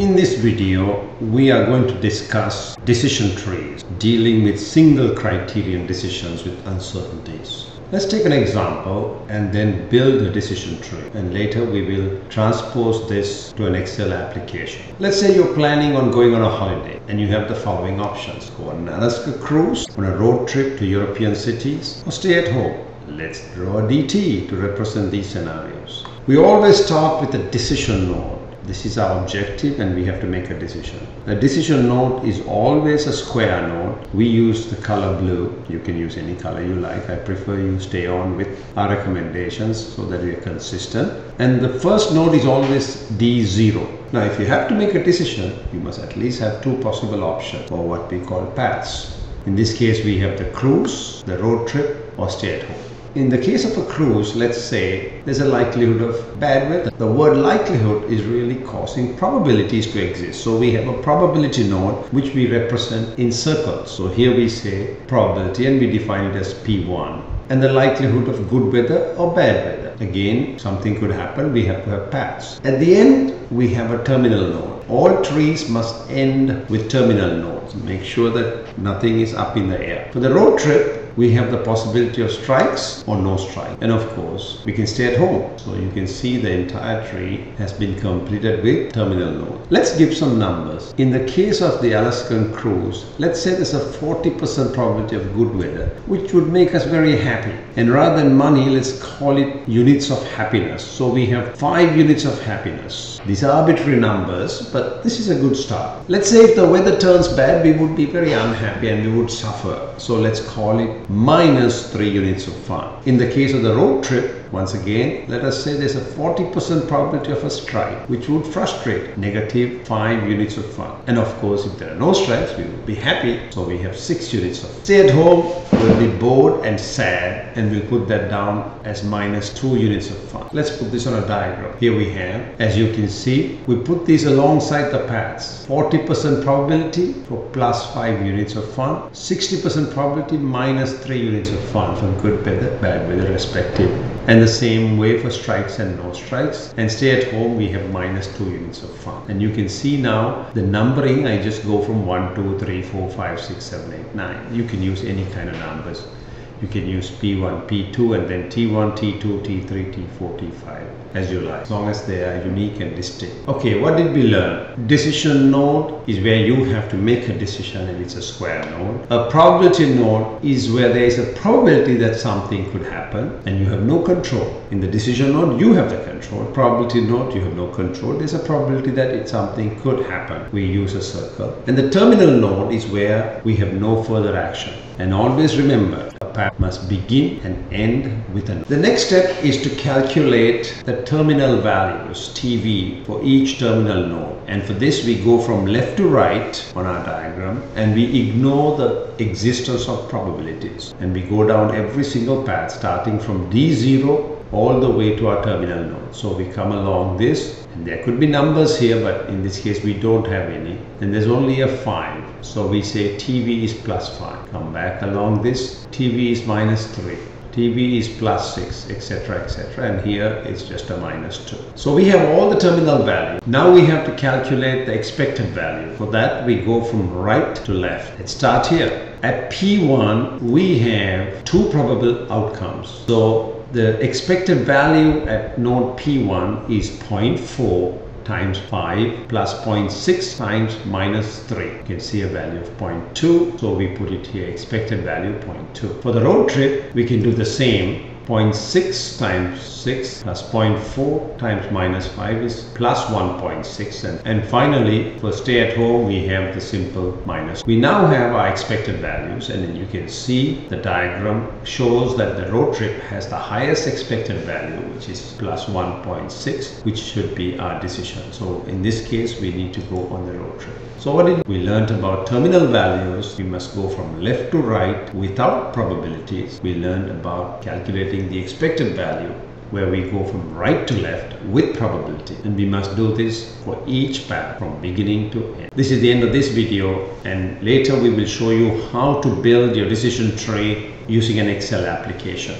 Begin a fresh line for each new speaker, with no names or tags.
In this video, we are going to discuss decision trees dealing with single criterion decisions with uncertainties. Let's take an example and then build a decision tree and later we will transpose this to an Excel application. Let's say you're planning on going on a holiday and you have the following options. Go on an Alaska cruise, on a road trip to European cities or stay at home. Let's draw a DT to represent these scenarios. We always start with a decision node this is our objective and we have to make a decision. A decision node is always a square node. We use the color blue. You can use any color you like. I prefer you stay on with our recommendations so that we are consistent. And the first node is always D0. Now if you have to make a decision, you must at least have two possible options or what we call paths. In this case, we have the cruise, the road trip or stay at home. In the case of a cruise, let's say there's a likelihood of bad weather. The word likelihood is really causing probabilities to exist. So we have a probability node which we represent in circles. So here we say probability and we define it as P1 and the likelihood of good weather or bad weather. Again, something could happen, we have to have paths. At the end, we have a terminal node. All trees must end with terminal nodes. Make sure that nothing is up in the air. For the road trip, we have the possibility of strikes or no strike. And of course, we can stay at home. So you can see the entire tree has been completed with terminal node. Let's give some numbers. In the case of the Alaskan cruise, let's say there's a 40% probability of good weather, which would make us very happy. And rather than money, let's call it units of happiness. So we have five units of happiness. These are arbitrary numbers, but this is a good start. Let's say if the weather turns bad, we would be very unhappy and we would suffer. So let's call it minus 3 units of fun. In the case of the road trip, once again, let us say there's a 40% probability of a strike, which would frustrate negative 5 units of fun. And of course, if there are no strikes, we will be happy. So we have 6 units of fun. Stay at home, we'll be bored and sad, and we'll put that down as minus 2 units of fun. Let's put this on a diagram. Here we have, as you can see, we put these alongside the paths. 40% probability for plus 5 units of fun, 60% probability minus 3 units of fun for good weather, bad weather respective. And the same way for strikes and no strikes. And stay at home, we have minus 2 units of fun. And you can see now the numbering, I just go from 1, 2, 3, 4, 5, 6, 7, 8, 9. You can use any kind of numbers. You can use P1, P2 and then T1, T2, T3, T4, T5 as you like as long as they are unique and distinct. Okay, what did we learn? Decision node is where you have to make a decision and it's a square node. A probability node is where there is a probability that something could happen and you have no control. In the decision node, you have the control. Probability node, you have no control. There's a probability that it, something could happen. We use a circle. And the terminal node is where we have no further action. And always remember, path must begin and end with an. The next step is to calculate the terminal values, TV, for each terminal node. And for this, we go from left to right on our diagram and we ignore the existence of probabilities. And we go down every single path starting from D0 all the way to our terminal node. So we come along this and there could be numbers here but in this case we don't have any and there's only a 5. So we say TV is plus 5. Come back along this, TV is minus 3. TV is plus 6, etc., etc. And here it's just a minus 2. So we have all the terminal value. Now we have to calculate the expected value. For that, we go from right to left. Let's start here. At P1, we have two probable outcomes. So the expected value at node P1 is 0.4 times 5 plus 0.6 times minus 3. You can see a value of 0.2. So we put it here, expected value 0.2. For the road trip, we can do the same 0.6 times 6 plus 0.4 times minus 5 is plus 1.6 and, and finally for stay at home we have the simple minus. We now have our expected values and then you can see the diagram shows that the road trip has the highest expected value which is plus 1.6 which should be our decision. So in this case we need to go on the road trip. So what did we learned about terminal values? We must go from left to right without probabilities. We learned about calculating the expected value where we go from right to left with probability and we must do this for each path from beginning to end. This is the end of this video and later we will show you how to build your decision tree using an Excel application.